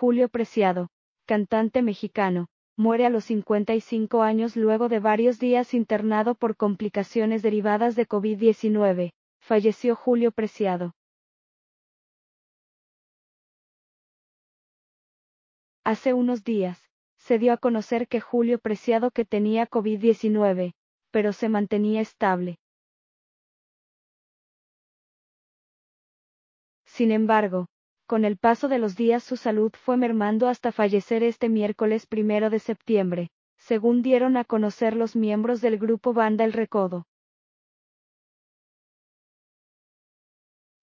Julio Preciado, cantante mexicano, muere a los 55 años luego de varios días internado por complicaciones derivadas de COVID-19. Falleció Julio Preciado. Hace unos días, se dio a conocer que Julio Preciado que tenía COVID-19, pero se mantenía estable. Sin embargo, con el paso de los días su salud fue mermando hasta fallecer este miércoles primero de septiembre, según dieron a conocer los miembros del grupo Banda El Recodo.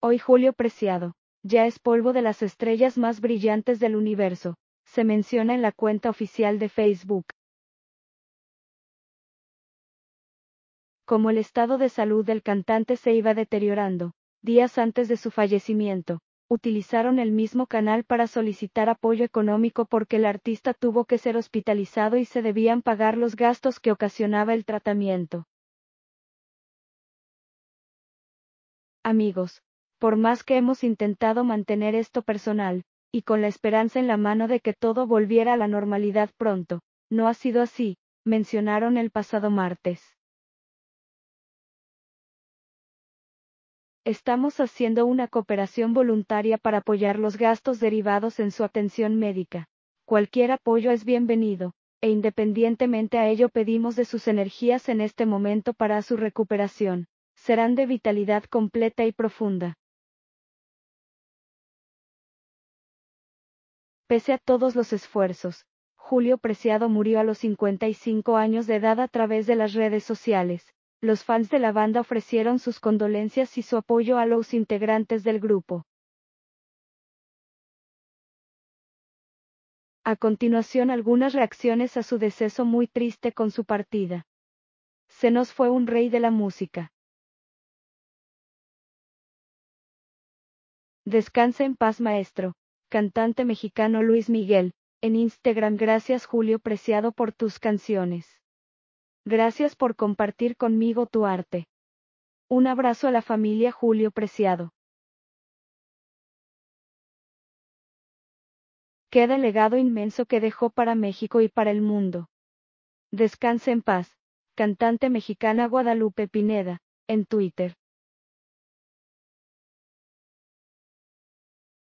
Hoy Julio Preciado, ya es polvo de las estrellas más brillantes del universo, se menciona en la cuenta oficial de Facebook. Como el estado de salud del cantante se iba deteriorando, días antes de su fallecimiento, utilizaron el mismo canal para solicitar apoyo económico porque el artista tuvo que ser hospitalizado y se debían pagar los gastos que ocasionaba el tratamiento. Amigos, por más que hemos intentado mantener esto personal, y con la esperanza en la mano de que todo volviera a la normalidad pronto, no ha sido así, mencionaron el pasado martes. Estamos haciendo una cooperación voluntaria para apoyar los gastos derivados en su atención médica. Cualquier apoyo es bienvenido, e independientemente a ello pedimos de sus energías en este momento para su recuperación. Serán de vitalidad completa y profunda. Pese a todos los esfuerzos, Julio Preciado murió a los 55 años de edad a través de las redes sociales los fans de la banda ofrecieron sus condolencias y su apoyo a los integrantes del grupo. A continuación algunas reacciones a su deceso muy triste con su partida. Se nos fue un rey de la música. Descansa en paz maestro, cantante mexicano Luis Miguel, en Instagram gracias Julio Preciado por tus canciones. Gracias por compartir conmigo tu arte. Un abrazo a la familia Julio Preciado. Queda el legado inmenso que dejó para México y para el mundo. Descanse en paz, cantante mexicana Guadalupe Pineda, en Twitter.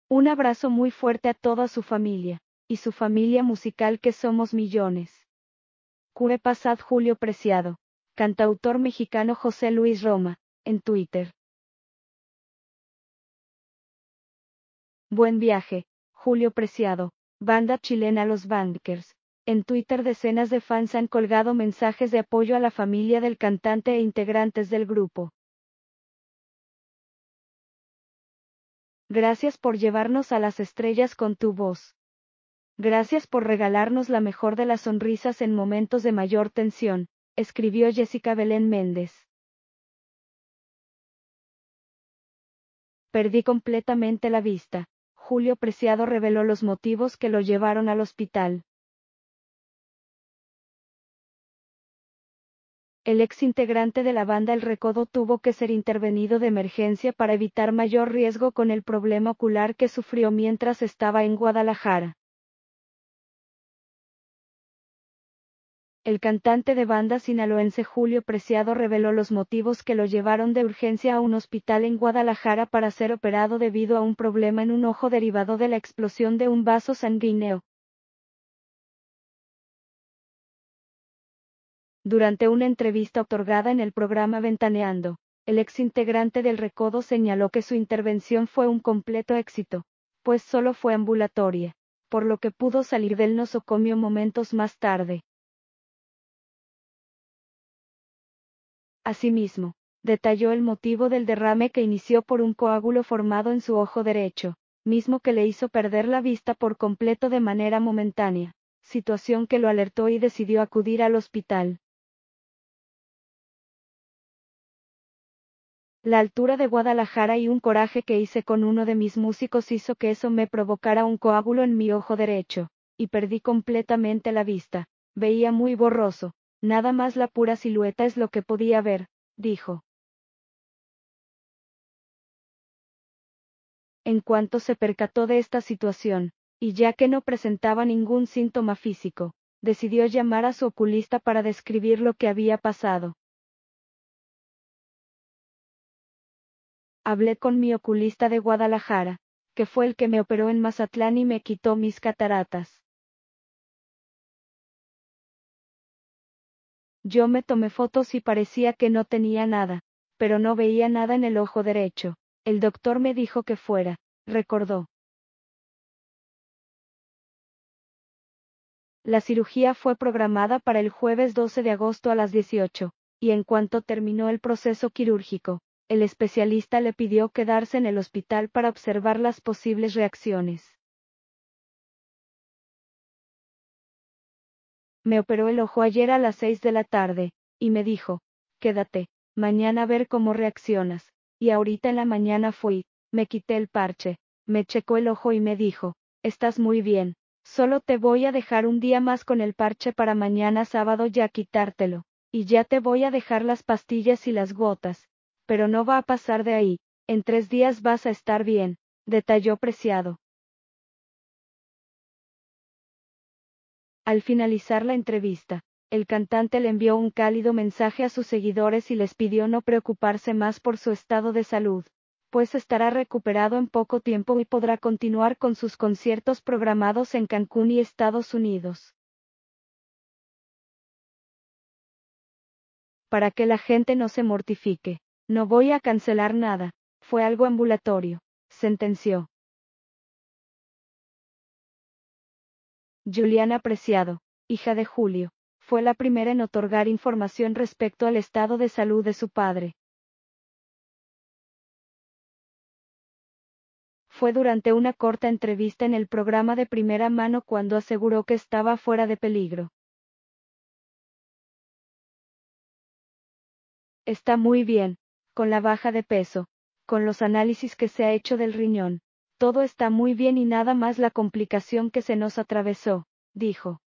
Un abrazo muy fuerte a toda su familia, y su familia musical que somos millones. Cure Pasad Julio Preciado. Cantautor mexicano José Luis Roma, en Twitter. Buen viaje, Julio Preciado. Banda chilena Los Bankers. En Twitter decenas de fans han colgado mensajes de apoyo a la familia del cantante e integrantes del grupo. Gracias por llevarnos a las estrellas con tu voz. Gracias por regalarnos la mejor de las sonrisas en momentos de mayor tensión, escribió Jessica Belén Méndez. Perdí completamente la vista. Julio Preciado reveló los motivos que lo llevaron al hospital. El ex integrante de la banda El Recodo tuvo que ser intervenido de emergencia para evitar mayor riesgo con el problema ocular que sufrió mientras estaba en Guadalajara. El cantante de banda sinaloense Julio Preciado reveló los motivos que lo llevaron de urgencia a un hospital en Guadalajara para ser operado debido a un problema en un ojo derivado de la explosión de un vaso sanguíneo. Durante una entrevista otorgada en el programa Ventaneando, el ex integrante del Recodo señaló que su intervención fue un completo éxito, pues solo fue ambulatoria, por lo que pudo salir del nosocomio momentos más tarde. Asimismo, detalló el motivo del derrame que inició por un coágulo formado en su ojo derecho, mismo que le hizo perder la vista por completo de manera momentánea, situación que lo alertó y decidió acudir al hospital. La altura de Guadalajara y un coraje que hice con uno de mis músicos hizo que eso me provocara un coágulo en mi ojo derecho, y perdí completamente la vista, veía muy borroso, Nada más la pura silueta es lo que podía ver, dijo. En cuanto se percató de esta situación, y ya que no presentaba ningún síntoma físico, decidió llamar a su oculista para describir lo que había pasado. Hablé con mi oculista de Guadalajara, que fue el que me operó en Mazatlán y me quitó mis cataratas. Yo me tomé fotos y parecía que no tenía nada, pero no veía nada en el ojo derecho. El doctor me dijo que fuera, recordó. La cirugía fue programada para el jueves 12 de agosto a las 18, y en cuanto terminó el proceso quirúrgico, el especialista le pidió quedarse en el hospital para observar las posibles reacciones. Me operó el ojo ayer a las 6 de la tarde, y me dijo, quédate, mañana a ver cómo reaccionas, y ahorita en la mañana fui, me quité el parche, me checó el ojo y me dijo, estás muy bien, Solo te voy a dejar un día más con el parche para mañana sábado ya quitártelo, y ya te voy a dejar las pastillas y las gotas, pero no va a pasar de ahí, en tres días vas a estar bien, detalló Preciado. Al finalizar la entrevista, el cantante le envió un cálido mensaje a sus seguidores y les pidió no preocuparse más por su estado de salud, pues estará recuperado en poco tiempo y podrá continuar con sus conciertos programados en Cancún y Estados Unidos. Para que la gente no se mortifique, no voy a cancelar nada, fue algo ambulatorio, sentenció. Juliana Preciado, hija de Julio, fue la primera en otorgar información respecto al estado de salud de su padre. fue durante una corta entrevista en el programa de primera mano cuando aseguró que estaba fuera de peligro. Está muy bien, con la baja de peso, con los análisis que se ha hecho del riñón, todo está muy bien y nada más la complicación que se nos atravesó, dijo.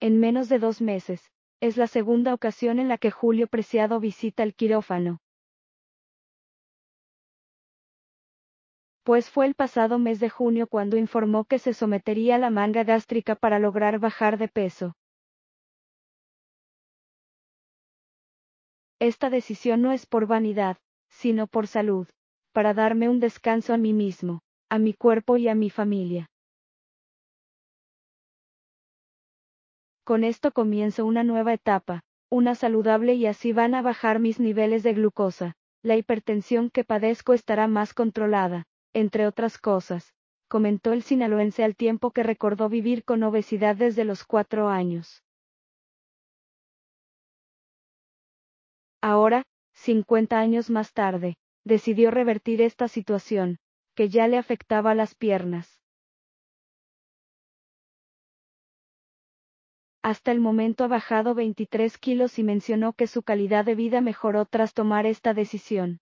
En menos de dos meses, es la segunda ocasión en la que Julio Preciado visita el quirófano. pues fue el pasado mes de junio cuando informó que se sometería a la manga gástrica para lograr bajar de peso. Esta decisión no es por vanidad, sino por salud, para darme un descanso a mí mismo, a mi cuerpo y a mi familia. Con esto comienzo una nueva etapa, una saludable y así van a bajar mis niveles de glucosa, la hipertensión que padezco estará más controlada, entre otras cosas, comentó el sinaloense al tiempo que recordó vivir con obesidad desde los cuatro años. Ahora, 50 años más tarde, decidió revertir esta situación, que ya le afectaba las piernas. Hasta el momento ha bajado 23 kilos y mencionó que su calidad de vida mejoró tras tomar esta decisión.